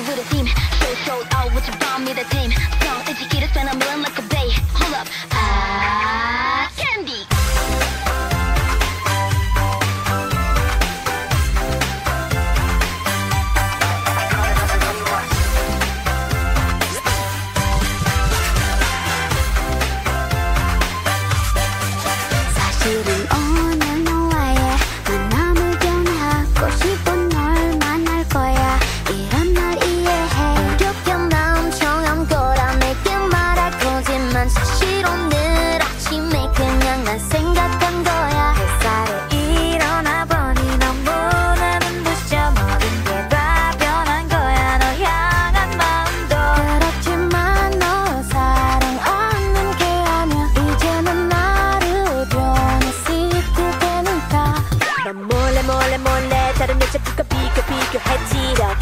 with a theme So sold out with your bomb, me the team? Don't educate us when I'm like a bay Hold up, I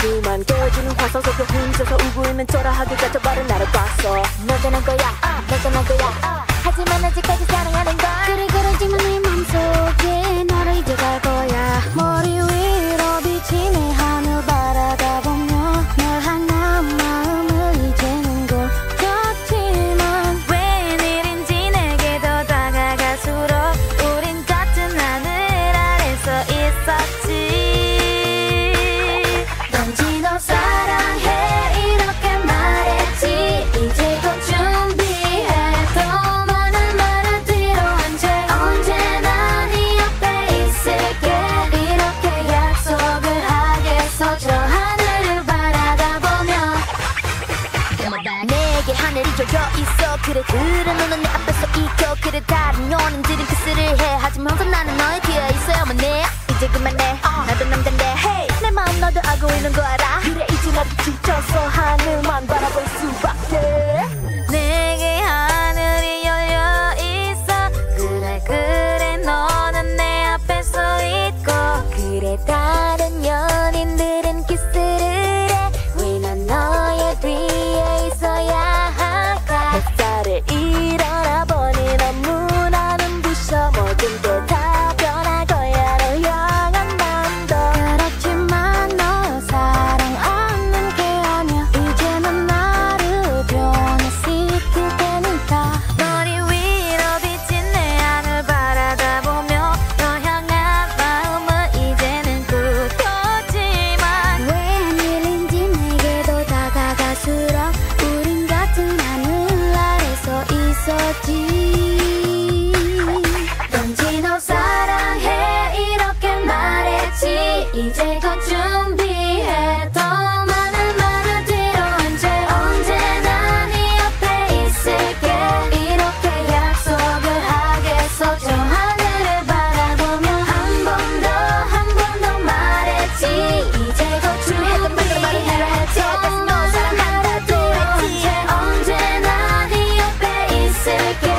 그만 깨어지는 화성 속에 혼자서 우고 그 있는 저라하게 가져바른 나를 봤어. 너잖아 거야. 너잖아 거야. 하지만 아직까지 있어. 그래 그래 너는 내 앞에서 익혀. 그래 다른 연인들은 키스를 해. 하지만 항상 나는 너의 귀에 있어야만 해 이제 그만해. 어. 나도 남잔데. Hey. 내 마음 너도 알고 있는 거 알아 그래 이제 나도 지쳐서 하늘만 바라볼 수밖에. sick